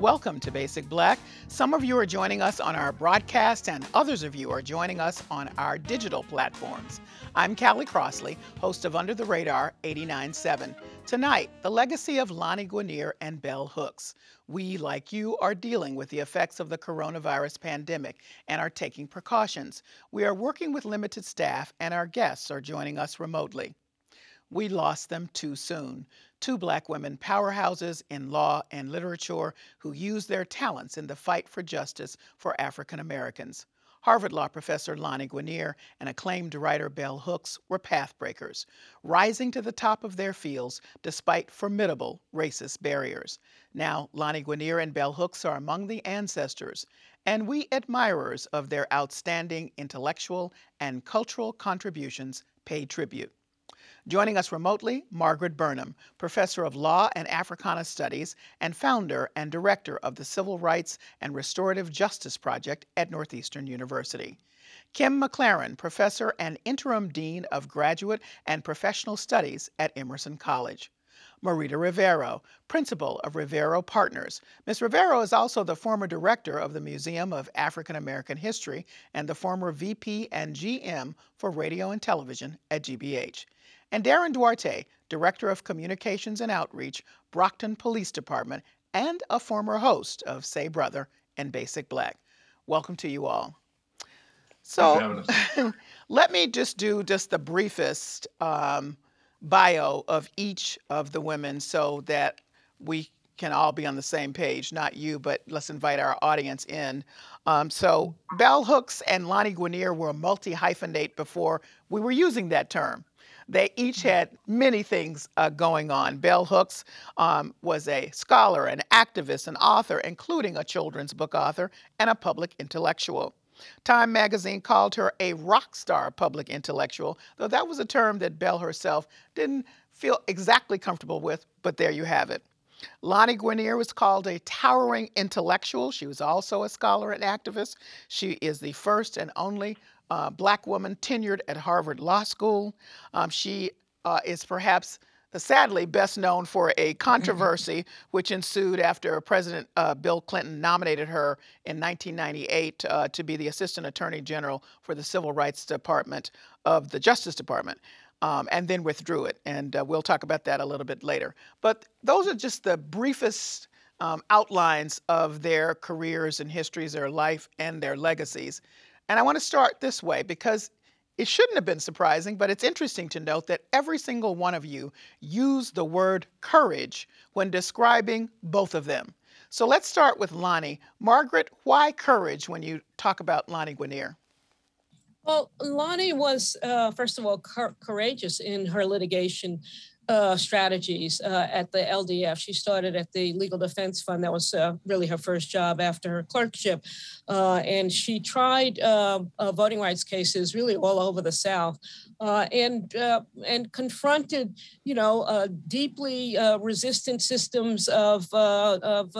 Welcome to Basic Black. Some of you are joining us on our broadcast, and others of you are joining us on our digital platforms. I'm Callie Crossley, host of Under the Radar 89.7. Tonight, the legacy of Lani Guinier and Bell Hooks. We, like you, are dealing with the effects of the coronavirus pandemic and are taking precautions. We are working with limited staff, and our guests are joining us remotely. We lost them too soon two black women powerhouses in law and literature who used their talents in the fight for justice for African Americans. Harvard Law professor Lani Guinier and acclaimed writer Bell Hooks were pathbreakers, rising to the top of their fields despite formidable racist barriers. Now, Lani Guinier and Bell Hooks are among the ancestors, and we admirers of their outstanding intellectual and cultural contributions pay tribute. Joining us remotely, Margaret Burnham, Professor of Law and Africana Studies and founder and director of the Civil Rights and Restorative Justice Project at Northeastern University. Kim McLarin, Professor and Interim Dean of Graduate and Professional Studies at Emerson College. Marita Rivero, Principal of Rivero Partners. Ms. Rivero is also the former Director of the Museum of African American History and the former VP and GM for Radio and Television at GBH and Darren Duarte, Director of Communications and Outreach, Brockton Police Department, and a former host of Say Brother and Basic Black. Welcome to you all. So let me just do just the briefest um, bio of each of the women so that we can all be on the same page. Not you, but let's invite our audience in. Um, so Bell Hooks and Lani Guinier were multi hyphenate before we were using that term. They each had many things uh, going on. Bell Hooks um, was a scholar, an activist, an author, including a children's book author and a public intellectual. Time magazine called her a rock star public intellectual, though that was a term that Bell herself didn't feel exactly comfortable with, but there you have it. Lani Guinier was called a towering intellectual. She was also a scholar and activist. She is the first and only uh, black woman tenured at Harvard Law School. Um, she uh, is perhaps sadly best known for a controversy which ensued after President uh, Bill Clinton nominated her in 1998 uh, to be the Assistant Attorney General for the Civil Rights Department of the Justice Department. Um, and then withdrew it. And uh, we'll talk about that a little bit later. But those are just the briefest um, outlines of their careers and histories, their life, and their legacies. And I want to start this way because it shouldn't have been surprising, but it's interesting to note that every single one of you used the word courage when describing both of them. So let's start with Lani. Margaret, why courage when you talk about Lani Guinier? Well, Lani was, uh, first of all, courageous in her litigation uh, strategies uh, at the LDF. She started at the Legal Defense Fund. That was uh, really her first job after her clerkship. Uh, and she tried uh, uh, voting rights cases really all over the South uh, and and confronted, you know, deeply resistant systems of of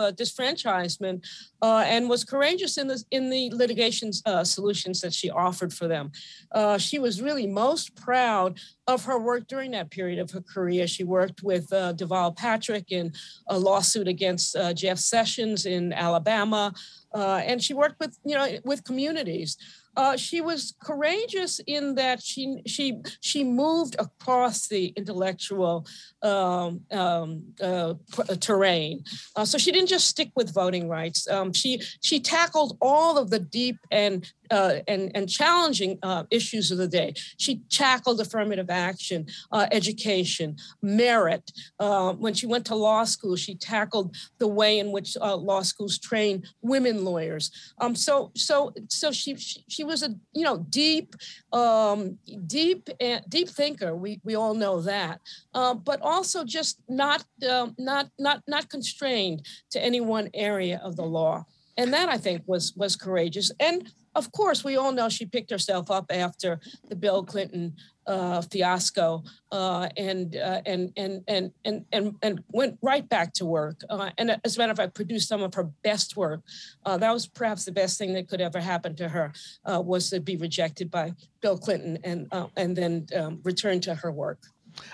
uh, and was courageous in the in the litigation uh, solutions that she offered for them. Uh, she was really most proud of her work during that period of her career. She worked with uh, Deval Patrick in a lawsuit against Jeff Sessions in Alabama, and she worked with you know with communities. Uh, she was courageous in that she she she moved across the intellectual um, um, uh, uh, terrain. Uh, so she didn't just stick with voting rights. Um, she she tackled all of the deep and uh, and, and challenging uh, issues of the day. She tackled affirmative action, education, merit. When she went to law school, she tackled the way in which law schools train women lawyers. Um, so, so, so she, she, she was a you know deep, um, deep, deep thinker. We we all know that, uh, but also just not um, not not not constrained to any one area of the law and that I think was was courageous. And of course, we all know she picked herself up after the Bill Clinton uh, fiasco uh, and, uh, and, and, and, and, and, and went right back to work. Uh, and as a matter of fact, produced some of her best work. Uh, that was perhaps the best thing that could ever happen to her uh, was to be rejected by Bill Clinton and, and then um, return to her work.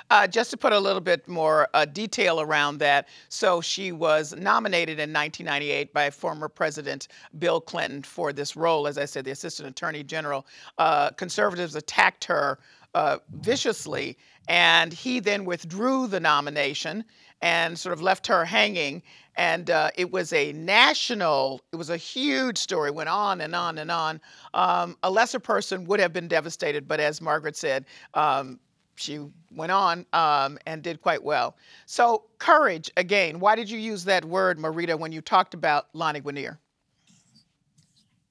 Uh, just to put a little bit more uh, detail around that, so she was nominated in 1998 by former President Bill Clinton for this role. As I said, the Assistant Attorney General. Uh, conservatives attacked her uh, viciously, and he then withdrew the nomination and sort of left her hanging. And uh, it was a national, it was a huge story, went on and on and on. Um, a lesser person would have been devastated, but as Margaret said, um, she went on um, and did quite well. So, courage, again, why did you use that word, Marita, when you talked about Lani Guinier?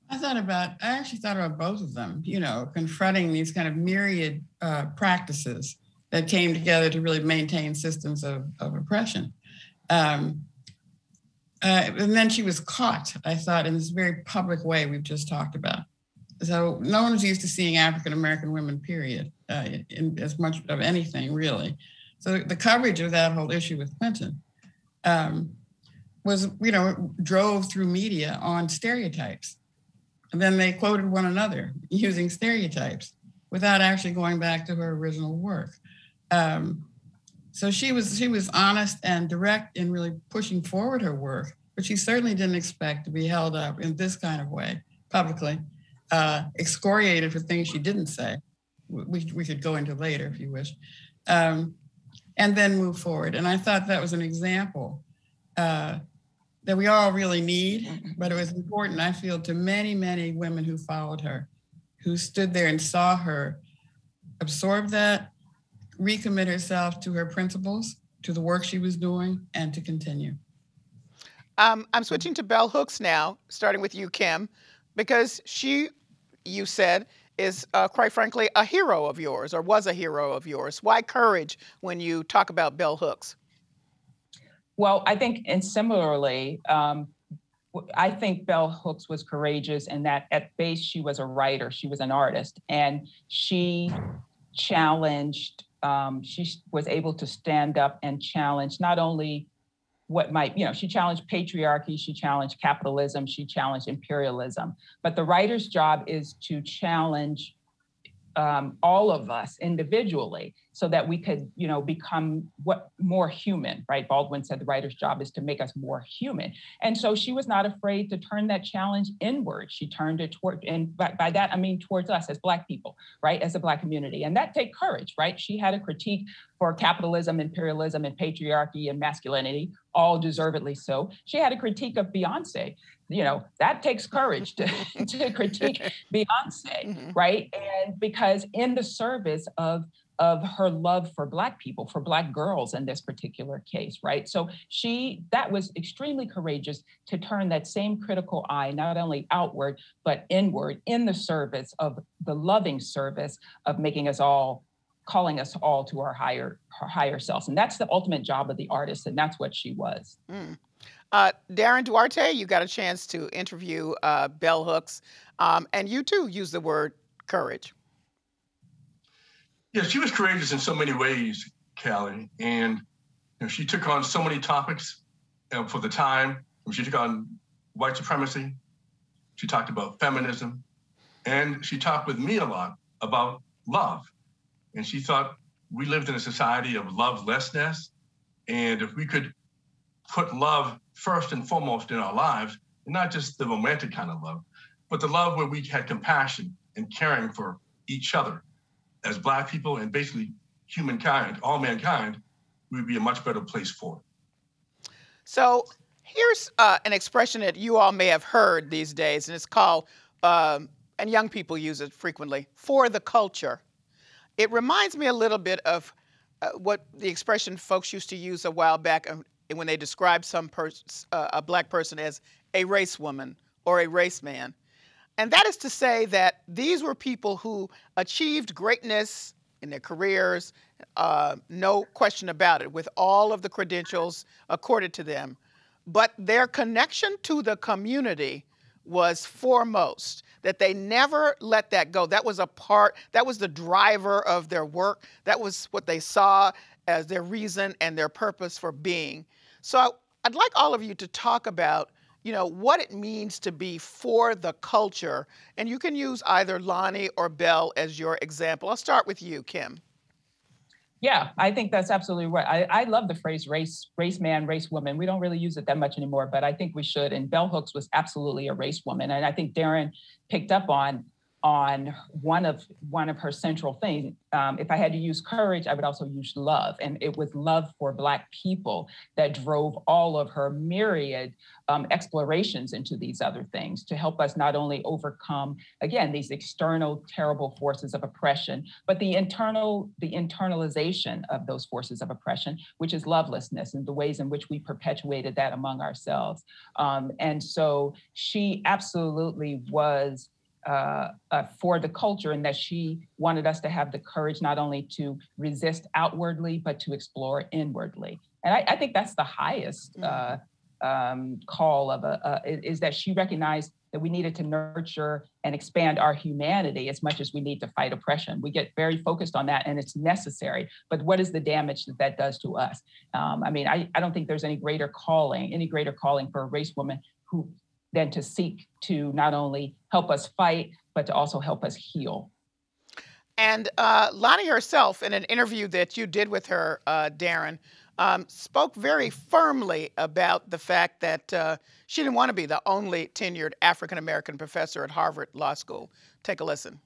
I thought about, I actually thought about both of them, you know, confronting these kind of myriad uh, practices that came together to really maintain systems of, of oppression. Um, uh, and then she was caught, I thought, in this very public way we've just talked about. So no one was used to seeing African American women, period, uh, in, as much of anything, really. So the coverage of that whole issue with Clinton um, was, you know, drove through media on stereotypes. And then they quoted one another using stereotypes without actually going back to her original work. Um, so she was she was honest and direct in really pushing forward her work, but she certainly didn't expect to be held up in this kind of way publicly, uh, excoriated for things she didn't say. We, we could go into later if you wish, um, and then move forward. And I thought that was an example uh, that we all really need, but it was important, I feel, to many, many women who followed her, who stood there and saw her absorb that recommit herself to her principles, to the work she was doing, and to continue. Um, I'm switching to Bell Hooks now, starting with you, Kim, because she, you said, is uh, quite frankly a hero of yours or was a hero of yours. Why courage when you talk about Bell Hooks? Well, I think, and similarly, um, I think Bell Hooks was courageous in that at base she was a writer, she was an artist, and she challenged um, she was able to stand up and challenge not only what might, you know, she challenged patriarchy, she challenged capitalism, she challenged imperialism. But the writer's job is to challenge um, all of us individually so that we could you know become what more human right? Baldwin said the writer's job is to make us more human. And so she was not afraid to turn that challenge inward. She turned it toward and by, by that i mean towards us as black people right? As a black community. And that take courage right? She had a critique for capitalism imperialism and patriarchy and masculinity all deservedly so. She had a critique of beyonce. You know that takes courage to, to critique beyonce mm-hmm. right? And because in the service of of her love for black people for black girls in this particular case right so she that was extremely courageous to turn that same critical eye not only outward but inward in the service of the loving service of making us all calling us all to our higher our higher selves and that's the ultimate job of the artist and that's what she was mm. Uh, Darren Duarte, you got a chance to interview uh, Bell Hooks, um, and you too use the word courage. Yeah, she was courageous in so many ways, Callie, and you know, she took on so many topics uh, for the time. She took on white supremacy. She talked about feminism, and she talked with me a lot about love. And she thought we lived in a society of lovelessness, and if we could put love first and foremost in our lives, and not just the romantic kind of love, but the love where we had compassion and caring for each other as Black people and basically humankind, all mankind, we would be a much better place for. So here's uh, an expression that you all may have heard these days, and it's called, um, and young people use it frequently, for the culture. It reminds me a little bit of uh, what the expression folks used to use a while back um, when they described some uh, a black person as a race woman or a race man. And that is to say that these were people who achieved greatness in their careers, uh, no question about it, with all of the credentials accorded to them. But their connection to the community was foremost, that they never let that go. That was a part, that was the driver of their work. That was what they saw as their reason and their purpose for being. So I'd like all of you to talk about you know, what it means to be for the culture. And you can use either Lani or Bell as your example. I'll start with you, Kim. Yeah, I think that's absolutely right. I, I love the phrase race, race man, race woman. We don't really use it that much anymore, but I think we should. And Bell Hooks was absolutely a race woman. And I think Darren picked up on on one of one of her central things. Um, if I had to use courage, I would also use love, and it was love for Black people that drove all of her myriad um, explorations into these other things to help us not only overcome again these external terrible forces of oppression, but the internal the internalization of those forces of oppression, which is lovelessness, and the ways in which we perpetuated that among ourselves. Um, and so she absolutely was uh, uh, for the culture and that she wanted us to have the courage not only to resist outwardly, but to explore inwardly. And I, I think that's the highest uh, mm-hmm. um, call of a, is that she recognized that we needed to nurture and expand our humanity as much as we need to fight oppression. We get very focused on that and it's necessary, but what is the damage that that does to us? Um, I mean, I, I don't think there's any greater calling, any greater calling for a race woman who than to seek to not only help us fight, but to also help us heal. And uh, Lani herself, in an interview that you did with her, uh, Darren, um, spoke very firmly about the fact that uh, she didn't want to be the only tenured African American professor at Harvard Law School. Take a listen.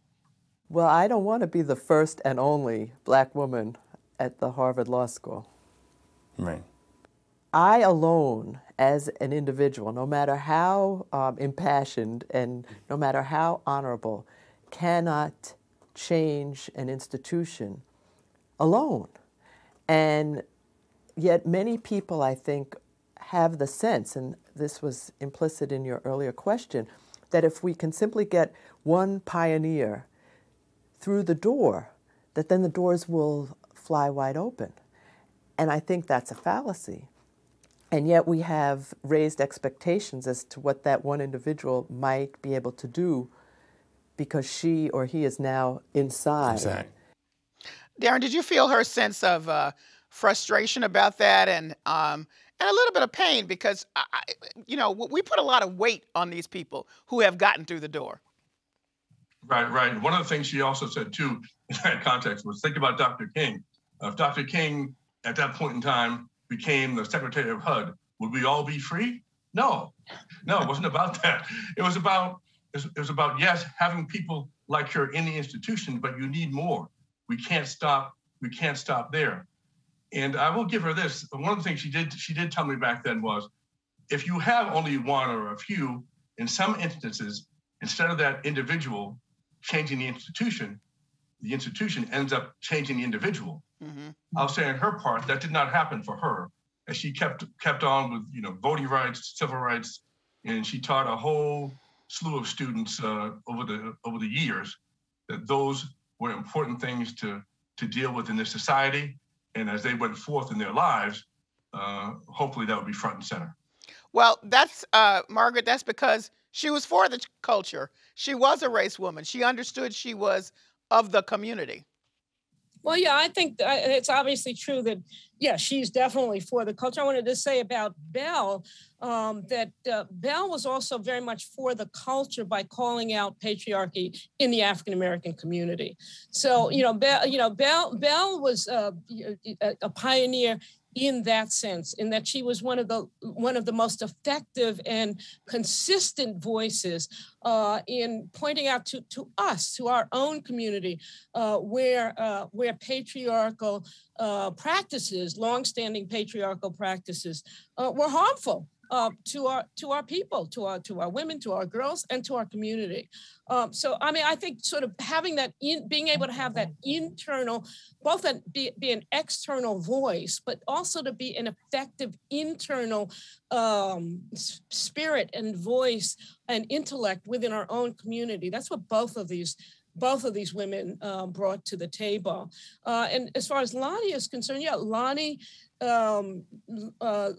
Well, I don't want to be the first and only black woman at the Harvard Law School. Right. I alone, as an individual, no matter how um, impassioned and no matter how honorable, cannot change an institution alone. And yet, many people, I think, have the sense, and this was implicit in your earlier question, that if we can simply get one pioneer through the door, that then the doors will fly wide open. And I think that's a fallacy. And yet we have raised expectations as to what that one individual might be able to do because she or he is now inside. Exactly. Darren, did you feel her sense of uh, frustration about that and um, and a little bit of pain because I, you know we put a lot of weight on these people who have gotten through the door. Right, right. One of the things she also said too in that context was think about Dr. King. If Dr. King at that point in time became the secretary of HUD, would we all be free? No, no, it wasn't about that. It was about it was about yes, having people like her in the institution, but you need more. We can't stop. We can't stop there. And I will give her this. One of the things she did she did tell me back then was, if you have only one or a few, in some instances, instead of that individual changing the institution, the institution ends up changing the individual. Mm-hmm. I'll say on her part, that did not happen for her. As she kept kept on with you know voting rights, civil rights, and she taught a whole slew of students uh, over the over the years that those were important things to to deal with in this society. And as they went forth in their lives, uh, hopefully that would be front and center. Well, that's uh, Margaret. That's because she was for the culture. She was a race woman. She understood she was of the community. Well, yeah, I think it's obviously true that, yeah, she's definitely for the culture. I wanted to say about Bell um, that uh, Bell was also very much for the culture by calling out patriarchy in the African American community. So, you know, Bell, you know, Bell, Bell was uh, a pioneer in that sense in that she was one of the one of the most effective and consistent voices uh, in pointing out to, to us to our own community uh, where uh, where patriarchal uh, practices longstanding patriarchal practices uh, were harmful uh, to our to our people, to our to our women, to our girls, and to our community. Um, so I mean, I think sort of having that in being able to have that internal, both that be, be an external voice, but also to be an effective internal um, spirit and voice and intellect within our own community. That's what both of these both of these women uh, brought to the table. Uh, and as far as Lani is concerned, yeah, Lani um, uh,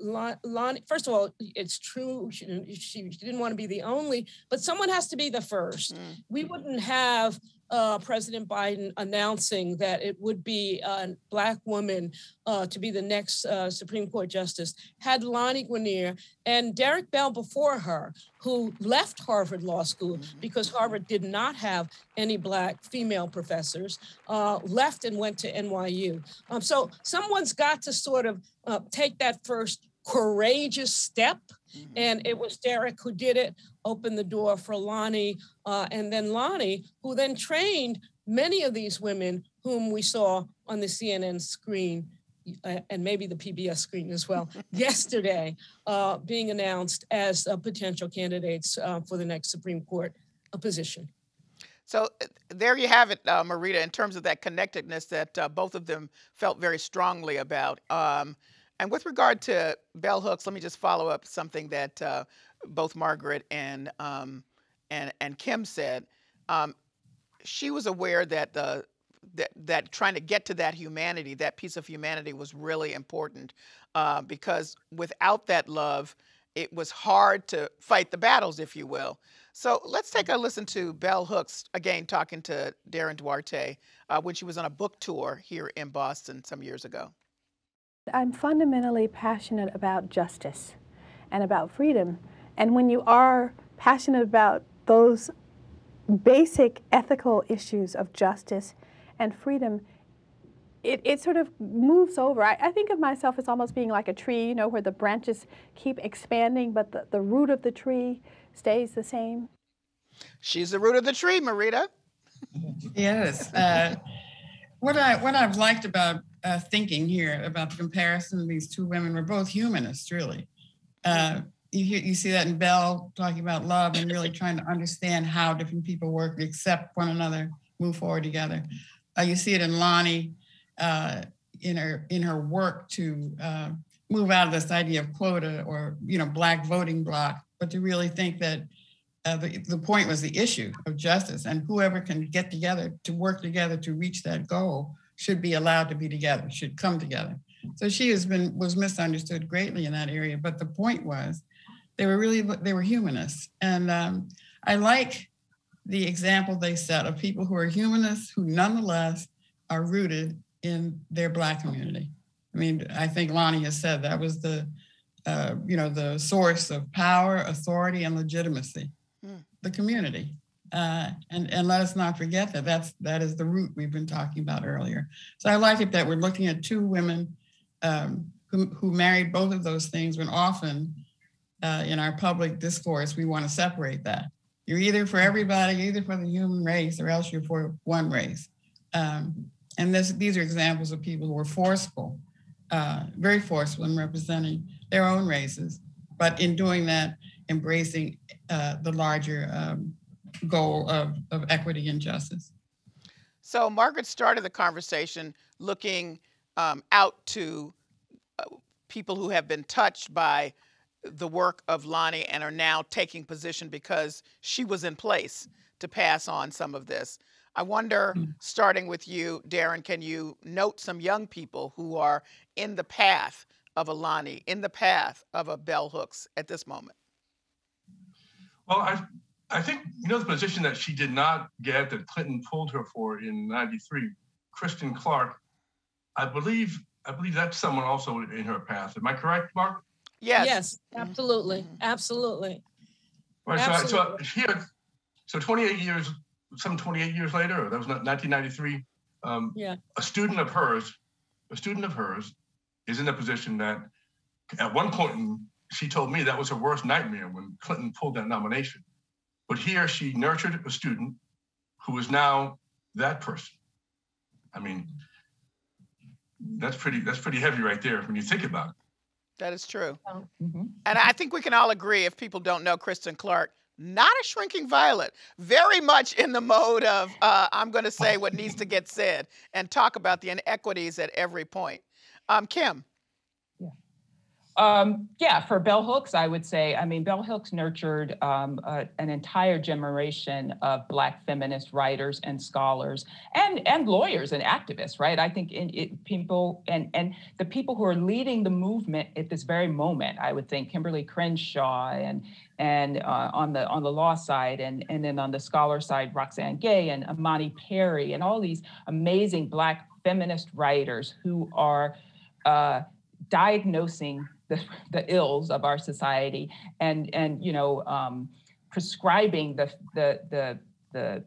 Lani, first of all, it's true. She, she, didn't want to be the only, but someone has to be the first. Mm. We wouldn't have uh, President Biden announcing that it would be a Black woman uh, to be the next uh, Supreme Court justice, had Lani Guinier and Derek Bell before her, who left Harvard Law School mm-hmm. because Harvard did not have any Black female professors, uh, left and went to NYU. Um, so someone's got to sort of uh, take that first courageous step. Mm-hmm. And it was Derek who did it, opened the door for Lani, uh, and then Lani, who then trained many of these women whom we saw on the CNN screen uh, and maybe the PBS screen as well yesterday, uh, being announced as uh, potential candidates uh, for the next Supreme Court uh, position. So there you have it, Marita, in terms of that connectedness that both of them felt very strongly about. Um, and with regard to bell hooks, let me just follow up something that uh, both Margaret and um, and and Kim said. Um, she was aware that the that, that trying to get to that humanity, that piece of humanity, was really important uh, because without that love, it was hard to fight the battles, if you will. So let's take a listen to Bell Hooks again talking to Darren Duarte uh, when she was on a book tour here in Boston some years ago. I'm fundamentally passionate about justice and about freedom. And when you are passionate about those basic ethical issues of justice and freedom, it, it sort of moves over. I, I, think of myself as almost being like a tree, you know, where the branches keep expanding, but the, the root of the tree stays the same. She's the root of the tree, Marita. yes. Uh, what I what I've liked about uh, thinking here about the comparison of these two women. We're both humanists, really. Uh, you, hear, you see that in Bell talking about love and really trying to understand how different people work, accept one another, move forward together. Uh, you see it in Lani uh, in her in her work to uh, move out of this idea of quota or you know black voting bloc, but to really think that uh, the, the point was the issue of justice and whoever can get together to work together to reach that goal should be allowed to be together, should come together. So she has been was misunderstood greatly in that area. But the point was, they were really they were humanists, and um, I like the example they set of people who are humanists who nonetheless are rooted in their black community. I mean, I think Lani has said that was the uh, you know the source of power, authority, and legitimacy, mm. the community. Uh, and, and let us not forget that that's, that is the root we've been talking about earlier. So I like it that we're looking at two women um, who, who married both of those things when often uh, in our public discourse, we want to separate that. You're either for everybody, either for the human race, or else you're for one race. Um, and this, these are examples of people who were forceful, uh, very forceful in representing their own races, but in doing that, embracing uh, the larger um, goal of, of equity and justice. So Margaret started the conversation looking um, out to uh, people who have been touched by the work of Lani and are now taking position because she was in place to pass on some of this. I wonder, mm. starting with you, Darren, can you note some young people who are in the path of a Lani, in the path of a Bell Hooks at this moment? Well, I I think you know the position that she did not get that Clinton pulled her for in '93, Kristen Clarke, I believe I believe that's someone also in her path. Am I correct, Mark? Yes. Yes, absolutely, mm-hmm. absolutely. Right. Absolutely. So, so here, so 28 years, some 28 years later, that was 1993. Um, yeah. A student of hers, a student of hers, is in a position that, at one point, she told me that was her worst nightmare when Clinton pulled that nomination but here she nurtured a student who is now that person. I mean, that's pretty that's pretty heavy right there when you think about it. That is true. Mm-hmm. And I think we can all agree, if people don't know Kristen Clarke, not a shrinking violet, very much in the mode of uh, I'm going to say what needs to get said and talk about the inequities at every point. Um, Kim. Um, yeah, for bell hooks, I would say, I mean, bell hooks nurtured um, an entire generation of Black feminist writers and scholars and, and lawyers and activists, right? I think in, it, people and, and the people who are leading the movement at this very moment, I would think Kimberlé Crenshaw and, and uh, on the on the law side, and, and then on the scholar side, Roxane Gay and Imani Perry, and all these amazing Black feminist writers who are uh, diagnosing the, the ills of our society and and you know um, prescribing the the the the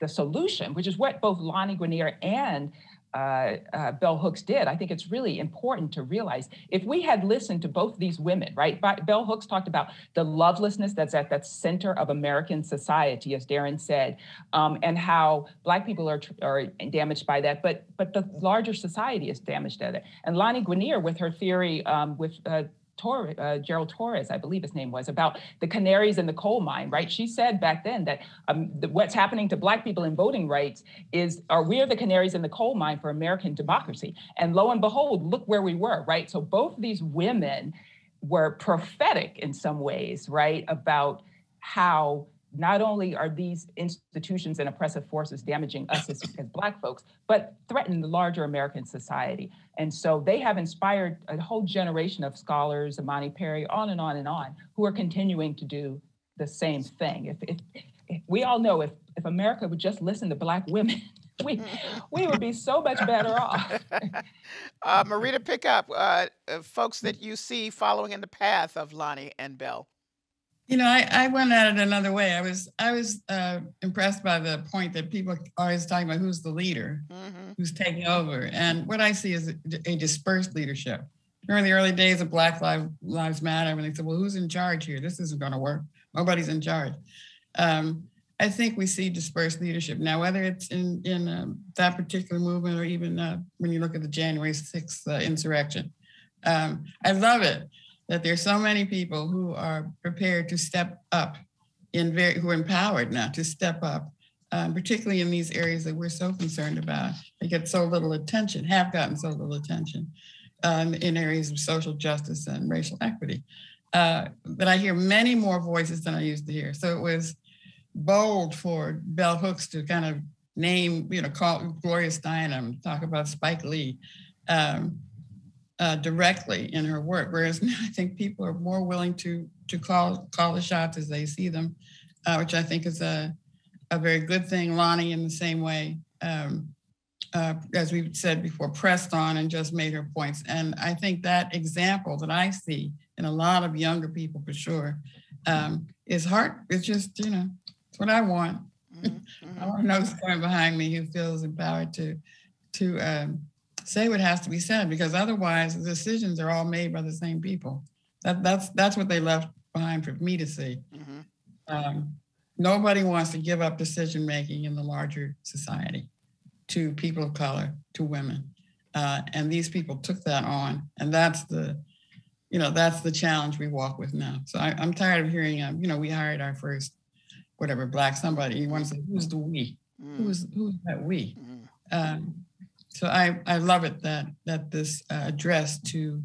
the solution, which is what both Lani Guinier and uh, uh, Bell Hooks did. I think it's really important to realize if we had listened to both these women, right? Bell Hooks talked about the lovelessness that's at that center of American society, as Darren said, um, and how Black people are, are damaged by that, but but the larger society is damaged at it. And Lani Guinier, with her theory, um, with uh, Uh, Gerald Torres, I believe his name was, about the canaries in the coal mine, right? She said back then that um, the, what's happening to Black people in voting rights is, are we are the canaries in the coal mine for American democracy. And lo and behold, look where we were, right? So both these women were prophetic in some ways, right, about how not only are these institutions and oppressive forces damaging us as, as, Black folks, but threaten the larger American society. And so they have inspired a whole generation of scholars, Imani Perry, on and on and on, who are continuing to do the same thing. If, if, if we all know if, if America would just listen to Black women, we, we would be so much better off. uh, Marita, pick up uh, uh, folks that you see following in the path of Lani and Bell. You know, I, I went at it another way. I was I was uh, impressed by the point that people are always talking about who's the leader, mm-hmm. who's taking over, and what I see is a, a, dispersed leadership. During the early days of Black Lives Matter, when they said, "Well, who's in charge here? This isn't going to work. Nobody's in charge." Um, I think we see dispersed leadership now, whether it's in in um, that particular movement or even uh, when you look at the January sixth uh, insurrection. Um, I love it that there's so many people who are prepared to step up in very who are empowered now to step up um, particularly in these areas that we're so concerned about. They get so little attention have gotten so little attention um, in areas of social justice and racial equity. Uh, but i hear many more voices than i used to hear. So it was bold for bell hooks to kind of name you know call gloria steinem talk about spike lee um, uh, directly in her work. Whereas now I think people are more willing to to call call the shots as they see them, uh, which I think is a a very good thing. Lani, in the same way, um, uh, as we said before, pressed on and just made her points. And I think that example that I see in a lot of younger people, for sure, um, is heart. It's just you know, it's what I want. Mm-hmm. I want to know going behind me who feels empowered to to um, say what has to be said because otherwise the decisions are all made by the same people. That, that's that's what they left behind for me to see. Mm-hmm. Um, nobody wants to give up decision making in the larger society to people of color, to women, uh, and these people took that on, and that's the, you know, that's the challenge we walk with now. So I, am tired of hearing, um, you know, we hired our first, whatever, black somebody. You want to say who's the we? Mm. Who's who's that we? Mm. Um, so I, I love it that that this uh, address to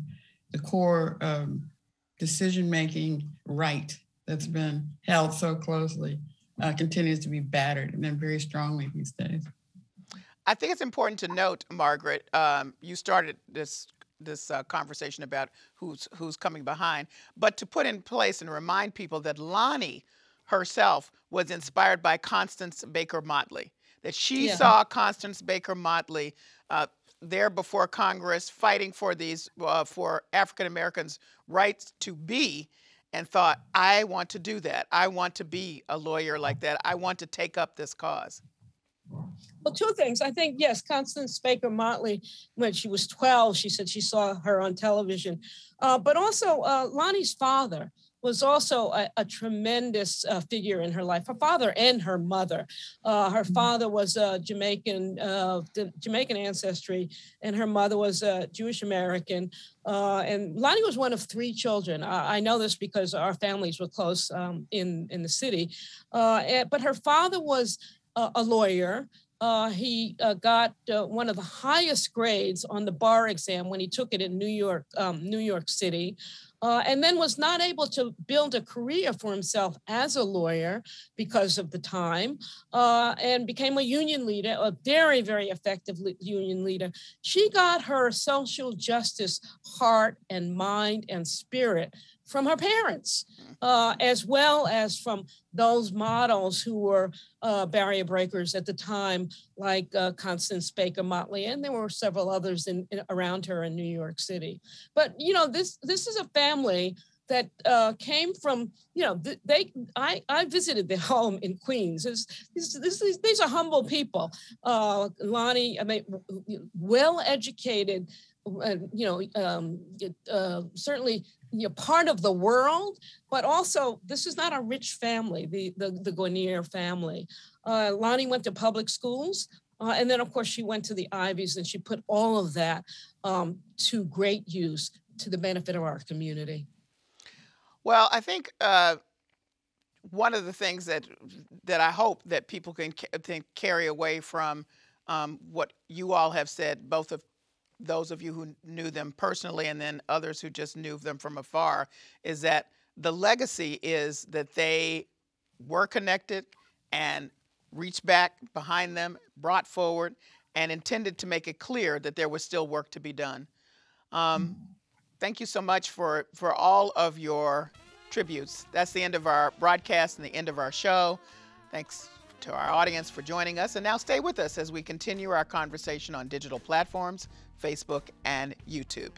the core um, decision making right that's been held so closely uh, continues to be battered and then very strongly these days. I think it's important to note, Margaret, um, you started this this uh, conversation about who's who's coming behind, but to put in place and remind people that Lani herself was inspired by Constance Baker Motley that she yeah. saw Constance Baker Motley uh, there before Congress fighting for these uh, for African Americans' rights to be, and thought, I want to do that. I want to be a lawyer like that. I want to take up this cause. Well, two things. I think, yes, Constance Baker Motley, when she was 12, she said she saw her on television. Uh, but also, uh, Lani's father, was also a, a tremendous uh, figure in her life. Her father and her mother. Uh, her mm-hmm. father was a Jamaican, uh, Jamaican ancestry, and her mother was a Jewish American. Uh, and Lani was one of three children. I know this because our families were close um, in in the city. Uh, and, but her father was a, a lawyer. Uh, he uh, got uh, one of the highest grades on the bar exam when he took it in New York, um, New York City uh, and then was not able to build a career for himself as a lawyer because of the time, uh, and became a union leader, a very, very effective union leader. She got her social justice heart and mind and spirit from her parents, uh, as well as from those models who were uh, barrier breakers at the time, like uh, Constance Baker Motley, and there were several others in, in, around her in New York City. But you know, this this is a family that uh, came from you know they I, I visited their home in Queens. This, this, this, these are humble people. Uh, Lani, I mean, well educated. You know, um, uh, certainly you know, part of the world, but also this is not a rich family, the, the, the Guinier family. Uh, Lani went to public schools. Uh, and then, of course, she went to the Ivies and she put all of that um, to great use to the benefit of our community. Well, I think uh, one of the things that that I hope that people can, can carry away from um, what you all have said, both of those of you who knew them personally and then others who just knew them from afar, is that the legacy is that they were connected and reached back behind them, brought forward, and intended to make it clear that there was still work to be done. Um, mm-hmm. thank you so much for, for all of your tributes. That's the end of our broadcast and the end of our show. Thanks to our audience for joining us. And now stay with us as we continue our conversation on digital platforms, Facebook, and YouTube.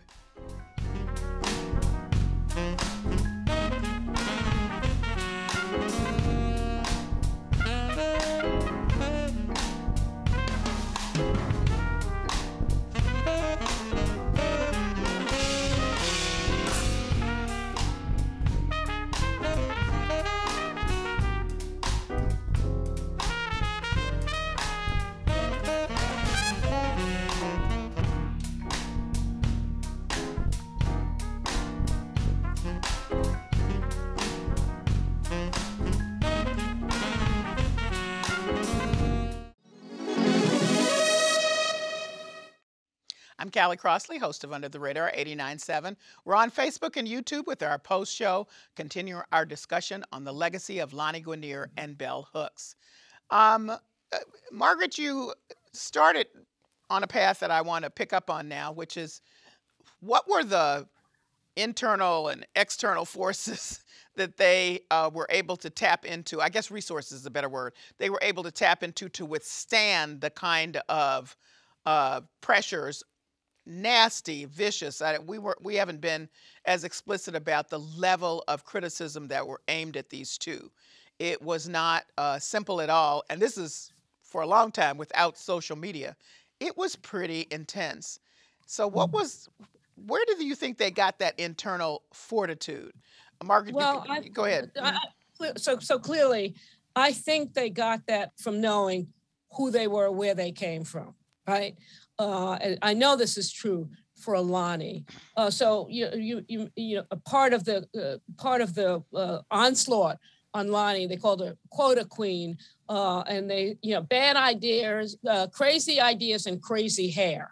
Callie Crossley, host of Under the Radar 89.7. We're on Facebook and YouTube with our post show, continuing our discussion on the legacy of Lani Guinier and Bell Hooks. Um, uh, Margaret, you started on a path that I want to pick up on now, which is what were the internal and external forces that they uh, were able to tap into? I guess resources is a better word. They were able to tap into to withstand the kind of uh, pressures nasty, vicious. I, we were we haven't been as explicit about the level of criticism that were aimed at these two. It was not uh, simple at all, and this is for a long time without social media. It was pretty intense. So, what mm. was? Where do you think they got that internal fortitude, Margaret? Well, you, I, go ahead. I, so, so clearly, I think they got that from knowing who they were, where they came from, right? uh, I know this is true for Alani. Uh, so you, you, you, you know, a part of the uh, part of the uh, onslaught on Lani, they called her quota queen, uh, and they, you know, bad ideas, uh, crazy ideas, and crazy hair.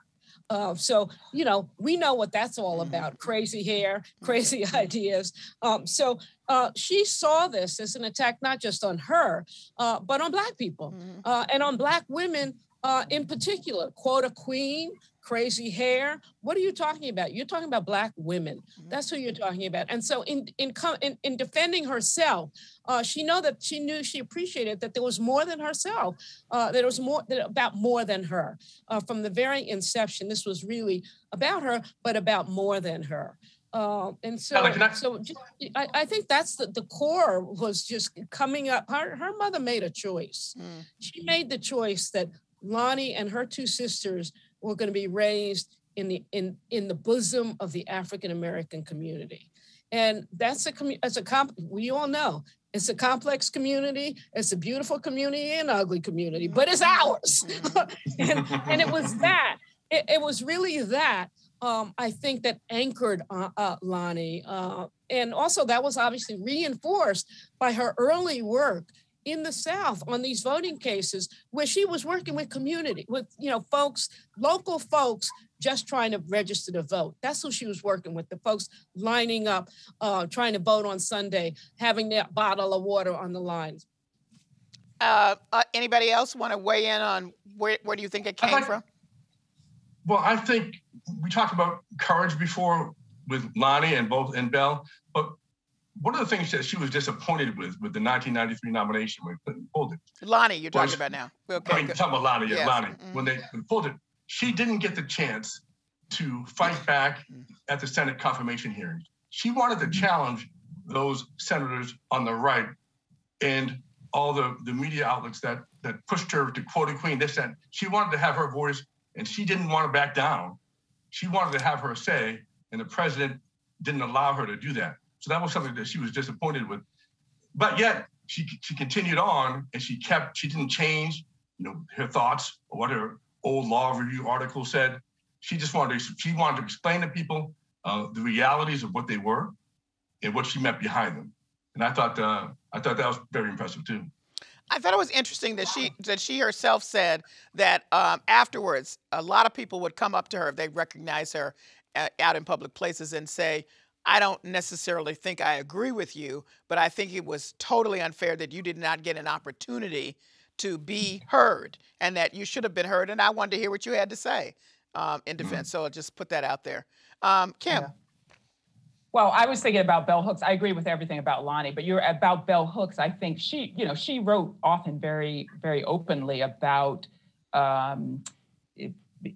Uh, so, you know, we know what that's all mm-hmm. about crazy hair, crazy ideas. Um, so uh, she saw this as an attack not just on her, uh, but on Black people mm-hmm. and on Black women uh, in particular, quote a queen, crazy hair. What are you talking about? You're talking about black women. Mm-hmm. That's who you're talking about. And so, in in in, in defending herself, uh, she know that she knew she appreciated that there was more than herself. Uh, there was more that, about more than her. Uh, from the very inception, this was really about her, but about more than her. Uh, and so, I- so just, I, I, think that's the, the core was just coming up. Her, her mother made a choice. Mm. She made the choice that Lani and her two sisters were going to be raised in the in in the bosom of the African American community, and that's a it's a comp. We all know it's a complex community. It's a beautiful community and ugly community, but it's ours. and, and it was that. It, it was really that. Um, I think that anchored uh, uh, Lani, uh, and also that was obviously reinforced by her early work in the South on these voting cases where she was working with community, with you know folks, local folks just trying to register to vote. That's who she was working with, the folks lining up, uh, trying to vote on Sunday, having that bottle of water on the lines. Uh, uh, anybody else want to weigh in on where, where do you think it came like, from? Well, I think we talked about courage before with Lani and both and Bell, but one of the things that she was disappointed with with the 1993 nomination when Clinton pulled it. Lani, you're talking about now. Okay, I mean, talking about Lani, yeah, yes. Lani. Mm-hmm. When they pulled it, she didn't get the chance to fight back at the Senate confirmation hearings. She wanted to challenge those senators on the right and all the, the media outlets that that pushed her to quote a queen. They said she wanted to have her voice and she didn't want to back down. She wanted to have her say, and the president didn't allow her to do that. So that was something that she was disappointed with. But yet she she continued on and she kept she didn't change, you know, her thoughts or what her old law review article said. She just wanted to she wanted to explain to people uh, the realities of what they were and what she meant behind them. And I thought uh, I thought that was very impressive too. I thought it was interesting that she that she herself said that um, afterwards a lot of people would come up to her if they recognize her uh, out in public places and say, "I don't necessarily think I agree with you, but I think it was totally unfair that you did not get an opportunity to be heard and that you should have been heard." And I wanted to hear what you had to say um, in mm-hmm. defense. Mm-hmm. So I'll just put that out there. Um, Kim. Yeah. Well, I was thinking about Bell Hooks. I agree with everything about Lani, but you're about Bell Hooks. I think she, you know, she wrote often very, very openly about um,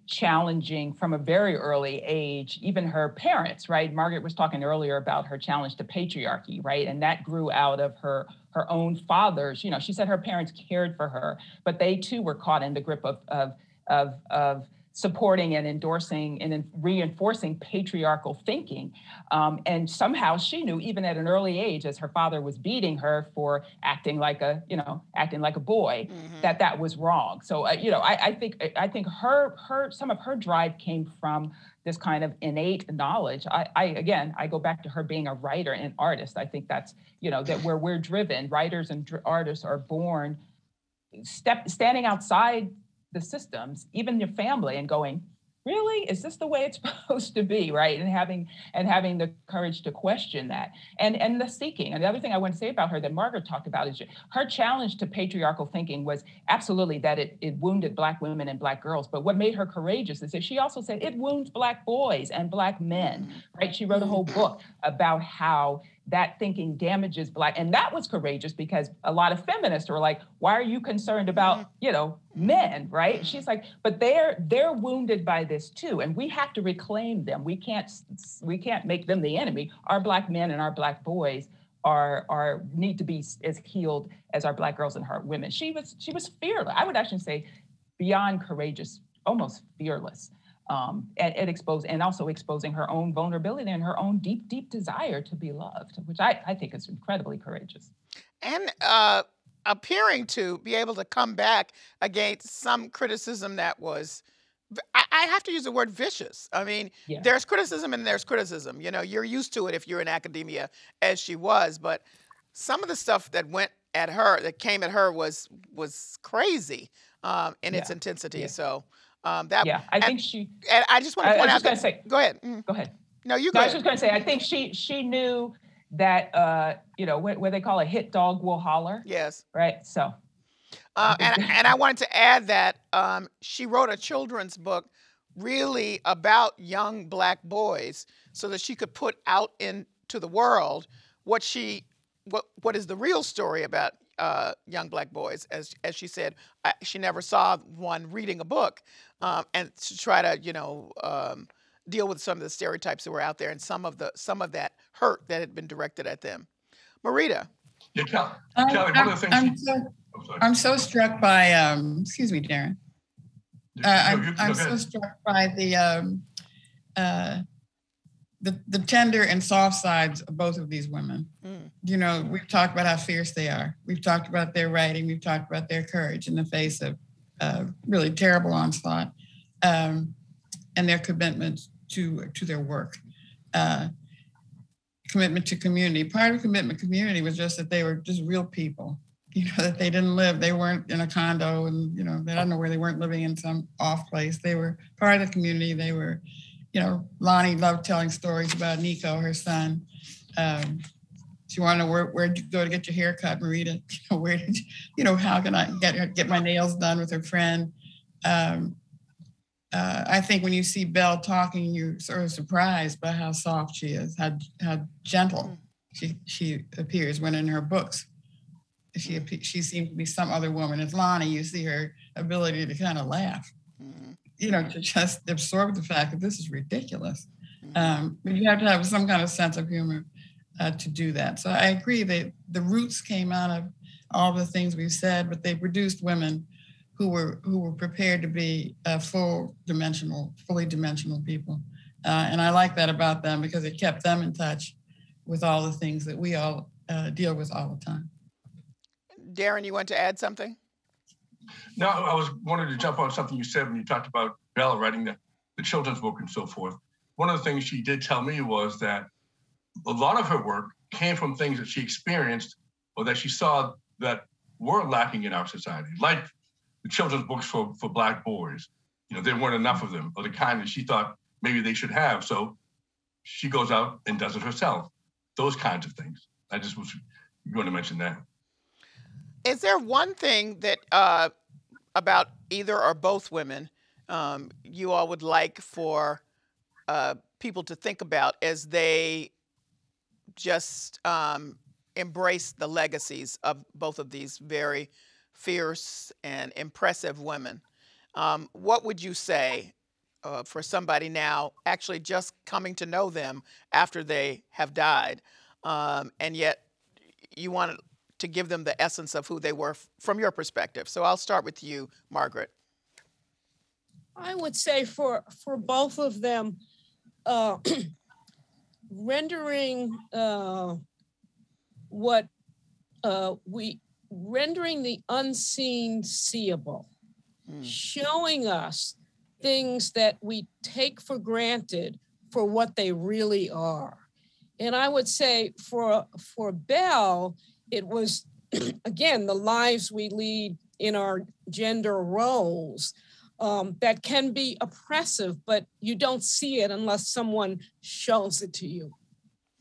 challenging from a very early age, even her parents, right? Margaret was talking earlier about her challenge to patriarchy, right? And that grew out of her her own father's. You know, she said her parents cared for her, but they too were caught in the grip of of of, of supporting and endorsing and reinforcing patriarchal thinking. Um, and somehow she knew, even at an early age, as her father was beating her for acting like a, you know, acting like a boy, mm-hmm. that that was wrong. So, uh, you know, I, I think I think her her some of her drive came from this kind of innate knowledge. I, I again, I go back to her being a writer and artist. I think that's you know that where we're driven, writers and dr- artists are born step standing outside the systems, even your family, and going, really? Is this the way it's supposed to be? Right? And having and having the courage to question that. And and the seeking. And the other thing i want to say about her that margaret talked about is her challenge to patriarchal thinking was absolutely that it, it wounded black women and black girls. But what made her courageous is that she also said it wounds black boys and black men. Mm-hmm. Right? She wrote a whole mm-hmm. book about how that thinking damages black and that was courageous because a lot of feminists were like why are you concerned about mm-hmm. you know men? Right? Mm-hmm. she's like but they're they're wounded by this too and we have to reclaim them. We can't we can't make them the enemy. Our black men and our black boys are are need to be as healed as our black girls and our women. She was she was fearless. I would actually say beyond courageous almost fearless um, and, and expose and also exposing her own vulnerability and her own deep, deep desire to be loved, which I, I think is incredibly courageous. And uh, appearing to be able to come back against some criticism that was. I have to use the word vicious. I mean, yeah. there's criticism and there's criticism. You know, you're used to it if you're in academia, as she was. But some of the stuff that went at her, that came at her, was was crazy um, in yeah. its intensity. Yeah. So um, that yeah, I think she. And I just want to point I, I out. That, say, go ahead. Mm. Go ahead. No, you go. No, I was just going to say. I think she she knew that uh, you know what, what they call a hit dog will holler. Yes. Right. So. Uh, and and I wanted to add that um, she wrote a children's book really about young black boys so that she could put out into the world what she what what is the real story about uh, young black boys. As as she said, I, she never saw one reading a book, um, and to try to you know um, deal with some of the stereotypes that were out there and some of the some of that hurt that had been directed at them. Marita. Yeah, Callie. Callie one of the things. I'm, so, oh, I'm so struck by. Um, excuse me, Darren. Uh, I'm, I'm so struck by the um, uh, the, the tender and soft sides of both of these women. Mm. You know, we've talked about how fierce they are. We've talked about their writing. We've talked about their courage in the face of uh, really terrible onslaught um, and their commitment to, to their work. Uh, commitment to community. Part of commitment community was just that they were just real people. you know, that they didn't live, they weren't in a condo and, you know, they don't know where they weren't living in some off place. They were part of the community. They were, you know, Lani loved telling stories about Nico, her son. Um, she wanted to know where, where'd you go to get your hair cut, Marita? You know, where did you, you know, how can I get get my nails done with her friend? Um, uh, I think when you see Bell talking, you're sort of surprised by how soft she is, how how gentle mm. she she appears when in her books she she seems to be some other woman. As Lani, you see her ability to kind of laugh. You know, to just absorb the fact that this is ridiculous. Mm-hmm. Um, but you have to have some kind of sense of humor uh, to do that. So I agree that the roots came out of all the things we've said, but they produced women who were who were prepared to be uh, full dimensional, fully dimensional people. Uh, and I like that about them because it kept them in touch with all the things that we all uh, deal with all the time. Darren, you want to add something? No, I was wanted to jump on something you said when you talked about Bell writing the, the children's book and so forth. One of the things she did tell me was that a lot of her work came from things that she experienced or that she saw that were lacking in our society, like the children's books for, for Black boys. You know, there weren't enough of them, or the kind that she thought maybe they should have. So she goes out and does it herself. Those kinds of things. I just was going to mention that. Is there one thing that uh, about either or both women um, you all would like for uh, people to think about as they just um, embrace the legacies of both of these very fierce and impressive women? Um, what would you say uh, for somebody now actually just coming to know them after they have died, um, and yet you want to give them the essence of who they were from your perspective. So I'll start with you, Margaret. I would say for for both of them, uh, rendering uh, what uh, we rendering the unseen seeable, mm. showing us things that we take for granted for what they really are. And I would say for for Bell, it was, again, the lives we lead in our gender roles um, that can be oppressive, but you don't see it unless someone shows it to you.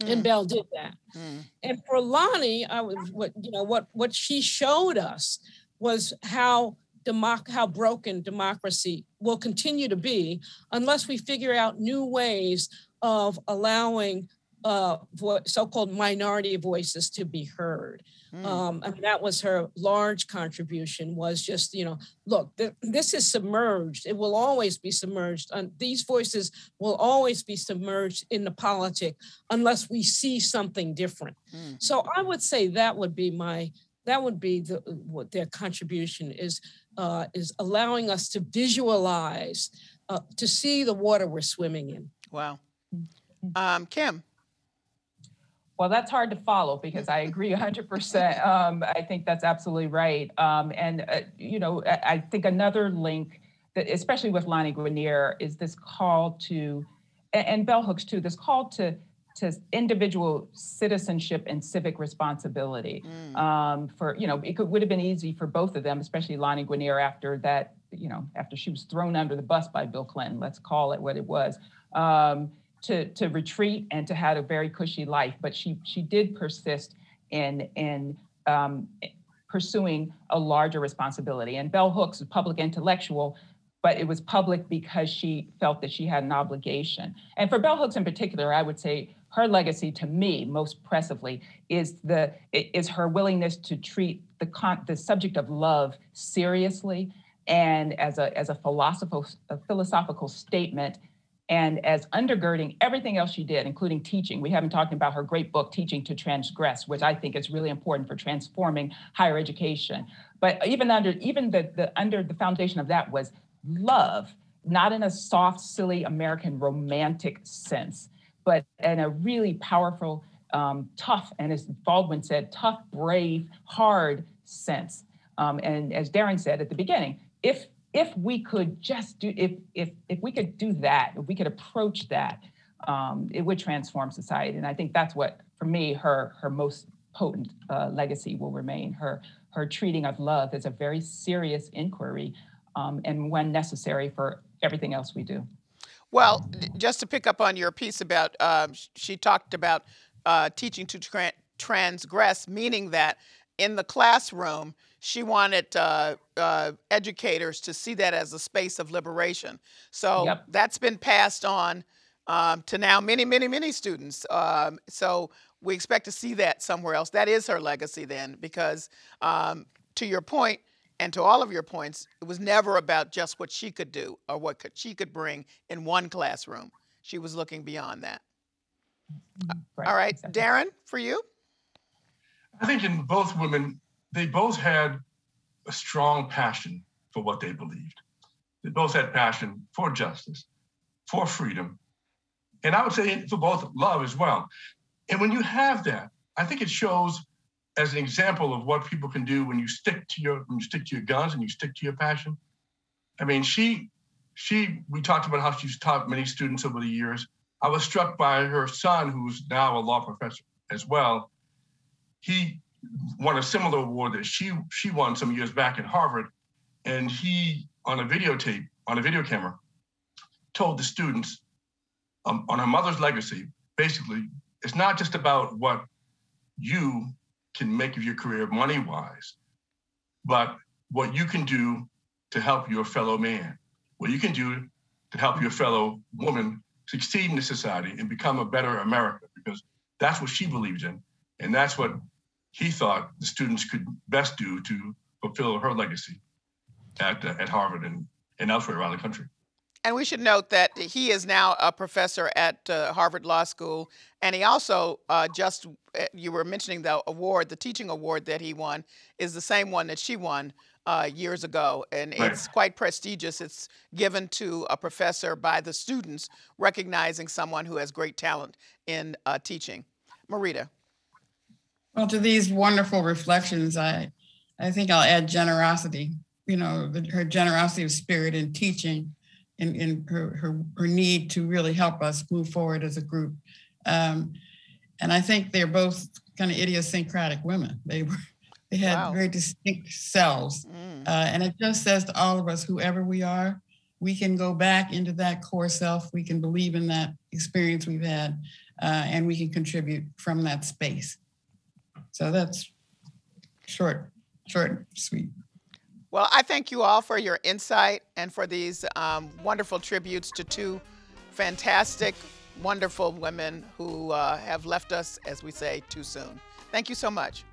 Mm. And Bell did that. Mm. And for Lani, I was what you know what what she showed us was how democ- how broken democracy will continue to be unless we figure out new ways of allowing uh, vo- so-called minority voices to be heard. Mm. Um, I mean, that was her large contribution. Was just you know, look, th- this is submerged. It will always be submerged. And these voices will always be submerged in the politic unless we see something different. Mm. So I would say that would be my that would be the what their contribution is uh, is allowing us to visualize uh, to see the water we're swimming in. Wow. Mm. Um, Kim. Well, that's hard to follow because I agree 100%. Um, I think that's absolutely right. Um, and, uh, you know, I, I, think another link, that, especially with Lani Guinier, is this call to, and, and Bell Hooks too, this call to, to individual citizenship and civic responsibility. Mm. Um, for, you know, it could, would have been easy for both of them, especially Lani Guinier after that, you know, after she was thrown under the bus by Bill Clinton, let's call it what it was. Um, to, to retreat and to have a very cushy life, but she she did persist in in um, pursuing a larger responsibility. And Bell Hooks, a public intellectual, but it was public because she felt that she had an obligation. And for Bell Hooks in particular, I would say her legacy to me most pressively is the is her willingness to treat the con- the subject of love seriously and as a as a philosophical a philosophical statement and as undergirding everything else she did, including teaching. We haven't talked about her great book, Teaching to Transgress, which I think is really important for transforming higher education. But even under even the, the under the foundation of that was love, not in a soft, silly American romantic sense, but in a really powerful, um, tough, and as Baldwin said, tough, brave, hard sense. Um, and as Darren said at the beginning, if if we could just do if if if we could do that if we could approach that um, it would transform society and i think that's what for me her her most potent uh, legacy will remain. Her her treating of love is a very serious inquiry, um, and when necessary for everything else we do. Well, just to pick up on your piece about, uh, she talked about uh, teaching to tra- transgress, meaning that in the classroom, she wanted uh, uh, educators to see that as a space of liberation. So Yep. that's been passed on um, to now many, many, many students. Um, so we expect to see that somewhere else. That is her legacy then, because um, to your point, and to all of your points, it was never about just what she could do or what could, she could bring in one classroom. She was looking beyond that. Right, All right, exactly. Darren, for you? I think in both women, they both had a strong passion for what they believed. They both had passion for justice, for freedom, and I would say for both love as well. And when you have that, I think it shows as an example of what people can do when you stick to your when you stick to your guns and you stick to your passion. I mean, she she we talked about how she's taught many students over the years. I was struck by her son, who's now a law professor as well. He won a similar award that she she won some years back at Harvard, and he on a videotape on a video camera told the students um, on her mother's legacy. Basically, it's not just about what you can make of your career money wise, but what you can do to help your fellow man, what you can do to help your fellow woman succeed in the society and become a better America, because that's what she believed in. And that's what he thought the students could best do to fulfill her legacy at, uh, at Harvard and, and elsewhere around the country. And we should note that he is now a professor at uh, Harvard Law School, and he also uh, just uh, you were mentioning the award, the teaching award that he won is the same one that she won uh, years ago, and Right. it's quite prestigious. It's given to a professor by the students, recognizing someone who has great talent in uh, teaching. Marita. Well, to these wonderful reflections, I, I think I'll add generosity. You know, the, her generosity of spirit in teaching, and in, in her, her her need to really help us move forward as a group. Um, and I think they're both kind of idiosyncratic women. They were they had Wow. very distinct selves, Mm. uh, and it just says to all of us, whoever we are, we can go back into that core self. We can believe in that experience we've had, uh, and we can contribute from that space. So that's short, short, sweet. Well, I thank you all for your insight and for these um, wonderful tributes to two fantastic, wonderful women who uh, have left us, as we say, too soon. Thank you so much.